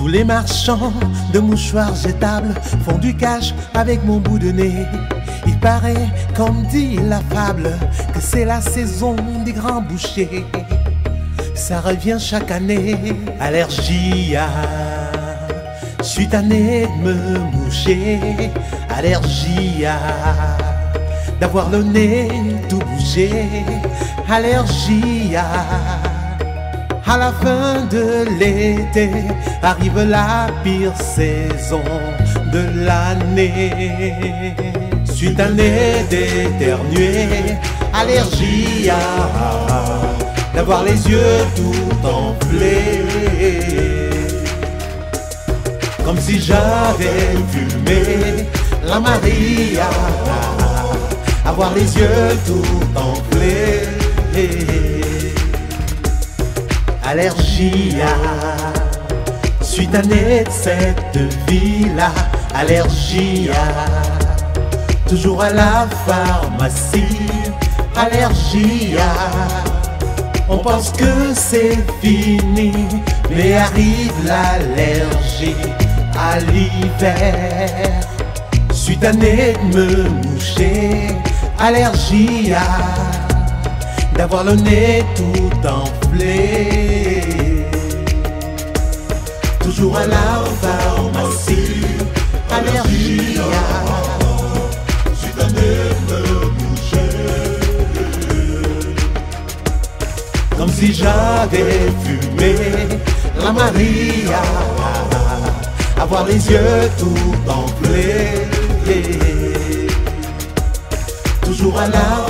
Tous les marchands de mouchoirs jetables font du cash avec mon bout de nez. Il paraît, comme dit la fable, que c'est la saison des grands bouchers. Ça revient chaque année, allergie à. Suis tanné de me moucher, allergie. D'avoir le nez tout bougé, allergie à. À la fin de l'été arrive la pire saison de l'année. Suite année d'éternuer, allergie à d'avoir les yeux tout enflés. Comme si j'avais fumé la Maria, avoir les yeux tout enflés allergie à Suite année de cette vie-là, Toujours à la pharmacie, allergie à On pense que c'est fini, mais arrive l'allergie à l'hiver. Suite année de me moucher, allergie D'avoir le nez tout enflé. Toujours à la pharmacie année me Comme si j'avais fumé la Maria. Avoir les yeux tout enflés. Toujours à la